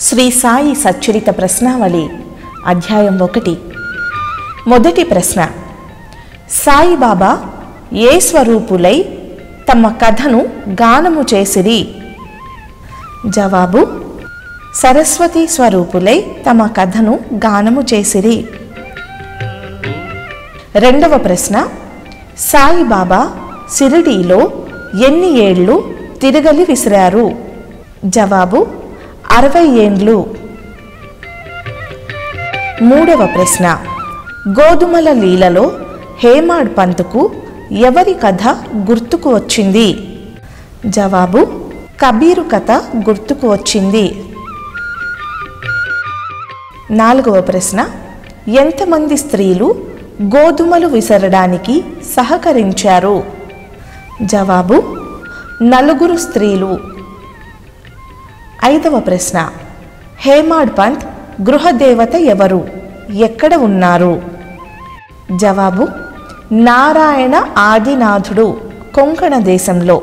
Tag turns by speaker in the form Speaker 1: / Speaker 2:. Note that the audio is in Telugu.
Speaker 1: శ్రీ సాయి సచ్చరిత ప్రశ్నావళి అధ్యాయం ఒకటి. మొదటి ప్రశ్న. సాయిబాబా ఏ స్వరూపులై తమ కథను గానము చేసిరి? జవాబు సరస్వతి స్వరూపులై తమ కథను గానము చేసిరి. రెండవ ప్రశ్న. సాయిబాబా సిరిడీలో ఎన్ని ఏళ్ళు తిరగలి విసిరారు? జవాబు అరవై ఏండ్లు. మూడవ ప్రశ్న. గోధుమల లీలలో హేమాడ్ పంతుకు ఎవరి కథ గుర్తుకు వచ్చింది? జవాబు కబీరు కథ గుర్తుకు వచ్చింది. నాలుగవ ప్రశ్న. ఎంతమంది స్త్రీలు గోధుమలు విసరడానికి సహకరించారు? జవాబు నలుగురు స్త్రీలు. ఐదవ ప్రశ్న. హేమాడ్ పంత్ గృహదేవత ఎవరు? ఎక్కడ ఉన్నారు? జవాబు నారాయణ ఆదినాథుడు కొంకణ దేశంలో.